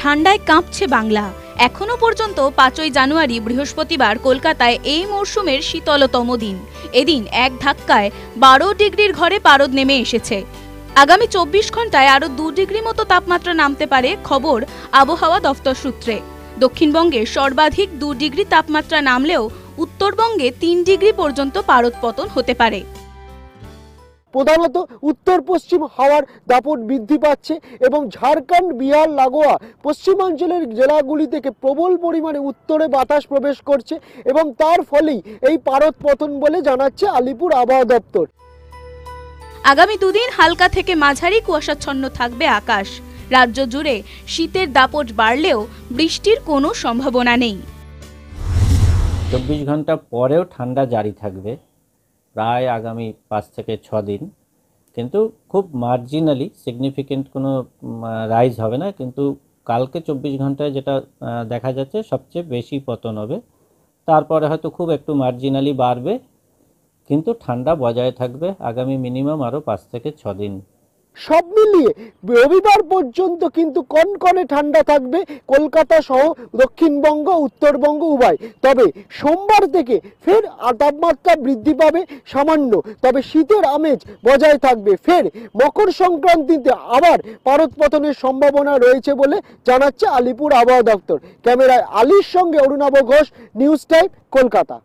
ঠান্ডায় কাঁপছে বাংলা। এখনও পর্যন্ত পাঁচই জানুয়ারি বৃহস্পতিবার কলকাতায় এই মরশুমের শীতলতম দিন। এদিন এক ধাক্কায় বারো ডিগ্রির ঘরে পারদ নেমে এসেছে। আগামী চব্বিশ ঘন্টায় আরও দু ডিগ্রি মতো তাপমাত্রা নামতে পারে খবর আবহাওয়া দফতর সূত্রে। দক্ষিণবঙ্গে সর্বাধিক দু ডিগ্রি তাপমাত্রা নামলেও উত্তরবঙ্গে তিন ডিগ্রি পর্যন্ত পারদ পতন হতে পারে। প্রধানত উত্তর পশ্চিম হাওয়ার দাপট বৃদ্ধি পাচ্ছে এবং ঝাড়খণ্ড বিহার লাগোয়া পশ্চিমাঞ্চলের জেলাগুলি থেকে প্রবল পরিমাণে উত্তরে বাতাস প্রবেশ করছে এবং তার ফলেই এই পারদ পতন বলে জানাচ্ছে আলিপুর আবহাওয়া দপ্তর। আগামী দুদিন হালকা থেকে মাঝারি কুয়াশাচ্ছন্ন থাকবে আকাশ। রাজ্য জুড়ে শীতের দাপট বাড়লেও বৃষ্টির কোনো সম্ভাবনা নেই। চব্বিশ ঘণ্টা পরেও ঠান্ডা জারি থাকবে। প্রায় আগামী পাঁচ থেকে ছ দিন। কিন্তু খুব মার্জিনালি সিগনিফিকেন্ট কোনো রাইজ হবে না। কিন্তু কালকে চব্বিশ ঘন্টায় যেটা দেখা যাচ্ছে সবচেয়ে বেশি পতন হবে। তারপরে হয়তো খুব একটু মার্জিনালি বাড়বে। কিন্তু ঠান্ডা বজায় থাকবে আগামী মিনিমাম আরও পাঁচ থেকে ছ দিন। সব মিলিয়ে রবিবার পর্যন্ত কিন্তু কনকনে ঠান্ডা থাকবে কলকাতা সহ দক্ষিণবঙ্গ, উত্তরবঙ্গ উভয়। তবে সোমবার থেকে ফের তাপমাত্রা বৃদ্ধি পাবে সামান্য। তবে শীতের আমেজ বজায় থাকবে ফের। মকর সংক্রান্তিতে আবার পারদ পতনের সম্ভাবনা রয়েছে বলে জানাচ্ছে আলিপুর আবহাওয়া দপ্তর। ক্যামেরায় আলির সঙ্গে অরুণাভ ঘোষ, নিউজ টাইম, কলকাতা।